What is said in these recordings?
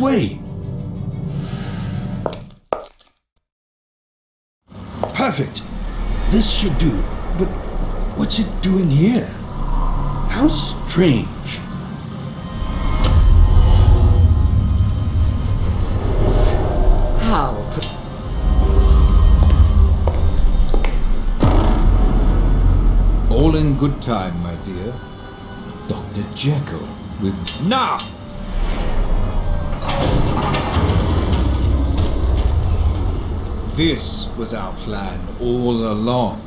way! Perfect! This should do. But what's it doing here? How strange. How? All in good time, my dear. Dr. Jekyll with. Now! This was our plan all along.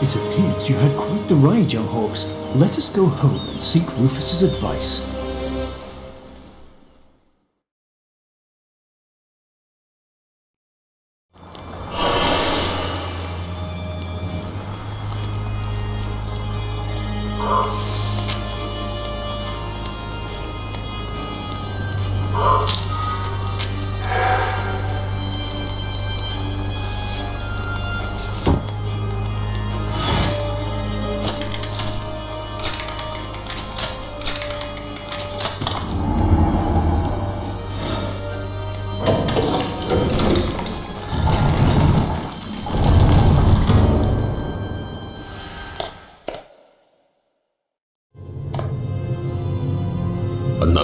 It appears you had quite the ride, young Hawks. Let us go home and seek Rufus's advice.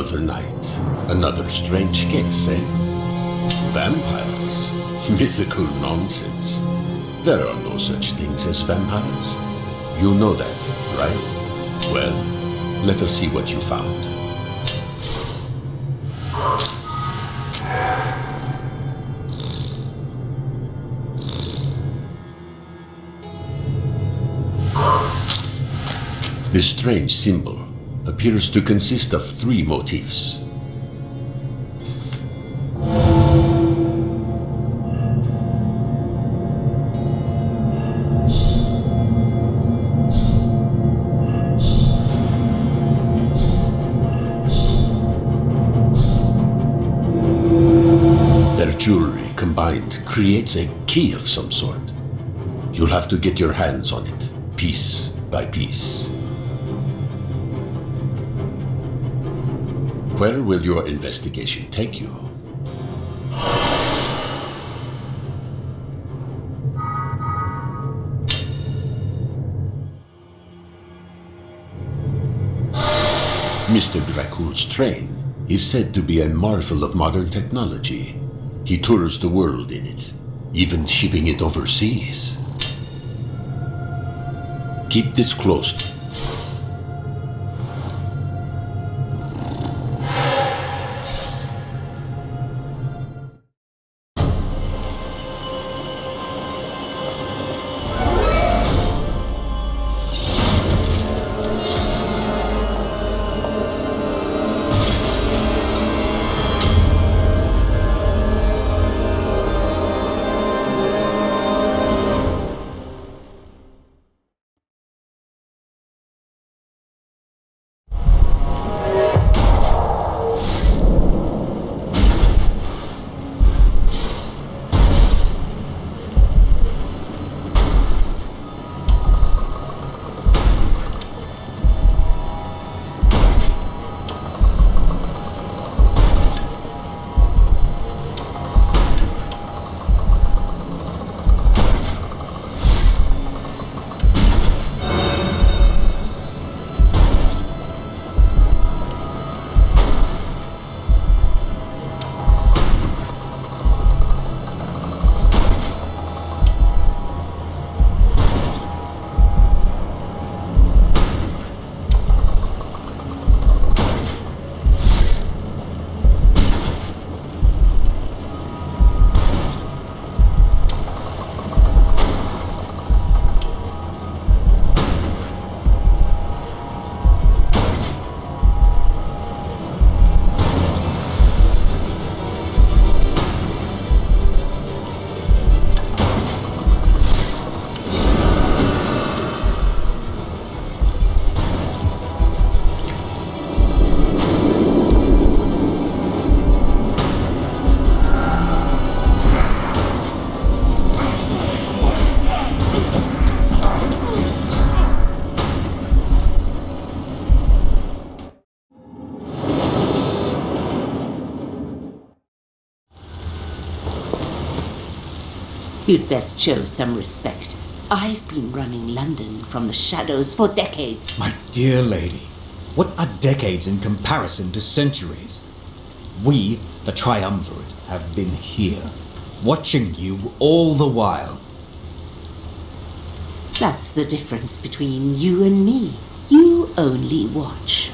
Another night. Another strange case, eh? Vampires? Mythical nonsense. There are no such things as vampires. You know that, right? Well, let us see what you found. This strange symbol appears to consist of three motifs. Their jewelry combined creates a key of some sort. You'll have to get your hands on it, piece by piece. Where will your investigation take you? Mr. Dracul's train is said to be a marvel of modern technology. He tours the world in it, even shipping it overseas. Keep this closed. You'd best show some respect. I've been running London from the shadows for decades. My dear lady, what are decades in comparison to centuries? We, the Triumvirate, have been here, watching you all the while. That's the difference between you and me. You only watch.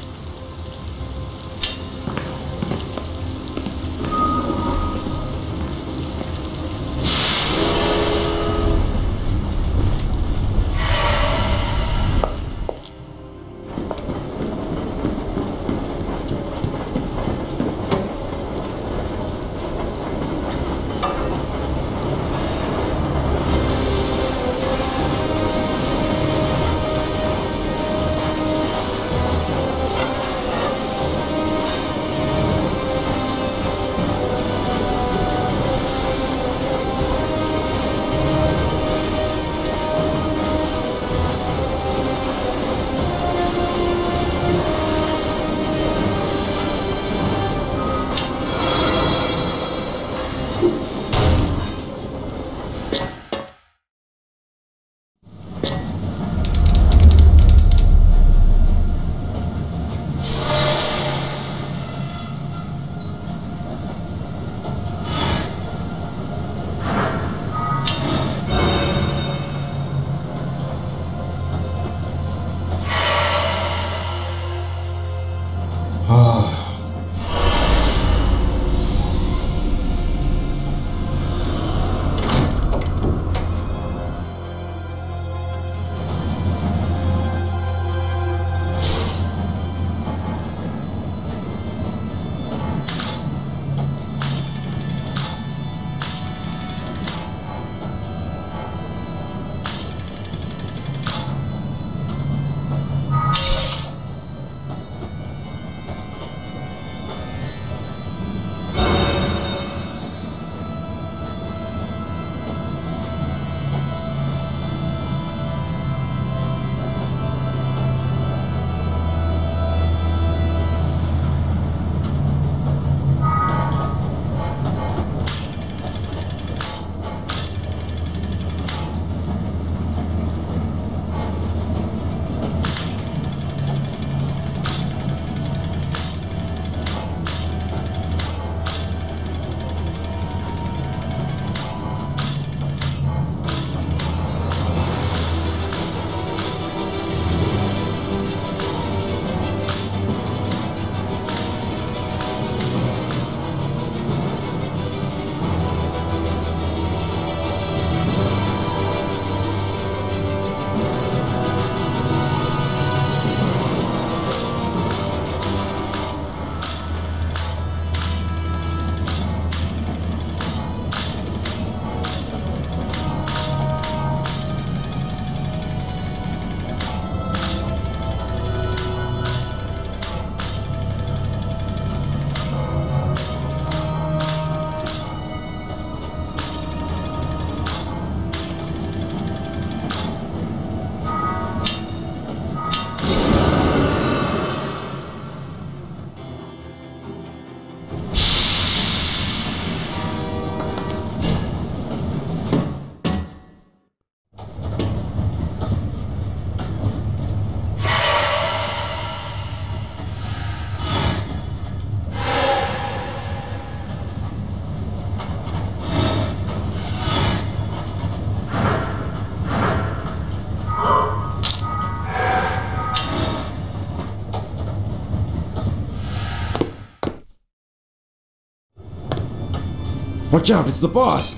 Watch out, it's the boss!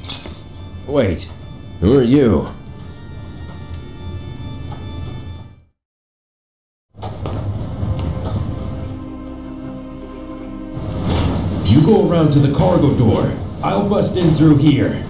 Wait, who are you? You go around to the cargo door. I'll bust in through here.